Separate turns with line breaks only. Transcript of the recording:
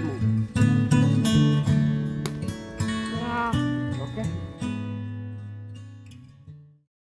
Hollywood.